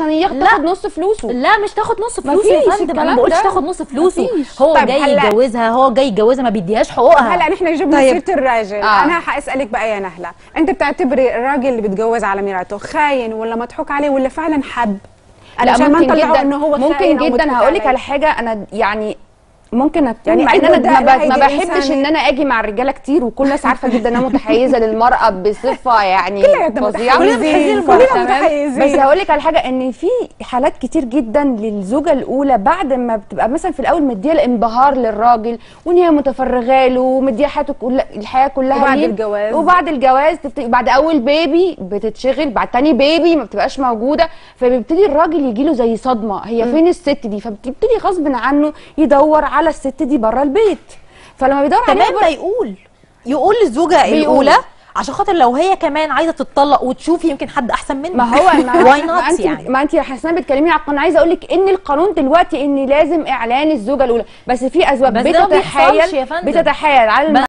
عشان ياخد لا. تاخد نص فلوسه لا مش تاخد نص فلوسه يا فندم أنا ما بقولش. تاخد نص فلوسه. هو طيب جاي يتجوزها هو جاي يتجوزها ما بيديهاش حقوقها هلا نحن جبنا طيب. سيره الراجل آه. أنا حأسألك بقى يا نهلة أنت بتعتبري الراجل اللي بيتجوز على مراته خاين ولا مضحوك عليه ولا فعلا حب لا علشان ما ممكن جدا إنه هو ممكن جدا هقول لك. على حاجة أنا يعني ممكن اكون يعني مع إن أنا ما, ما بحبش إن أنا أجي مع الرجالة كتير وكل الناس عارفة جدا ان أنا متحيزة للمرأة بصفة يعني فظيعة؟ كلنا متحيزين بس هقول لك على حاجة إن في حالات كتير جدا للزوجة الأولى بعد ما بتبقى مثلا في الأول مدية الانبهار للراجل وإن هي متفرغة له ومدية حياته كل الحياة كلها وبعد ليه. الجواز. وبعد الجواز بعد أول بيبي بتتشغل بعد تاني بيبي ما بتبقاش موجودة فبيبتدي الراجل يجي له زي صدمة هي فين الست دي فبتبتدي غصب عنه يدور على الست دي بره البيت فلما بيدور عليها كمان ما يقول يقول للزوجة. الأولى عشان خاطر لو هي كمان عايزة تتطلق وتشوف يمكن حد أحسن منها ما هو ما, why not يعني ما انت يا حسناء بتكلميني على القانون عايزة أقول لك إن القانون دلوقتي إن لازم إعلان الزوجة الأولى بس في ازواج بس بتتحايل. بتتحايل على.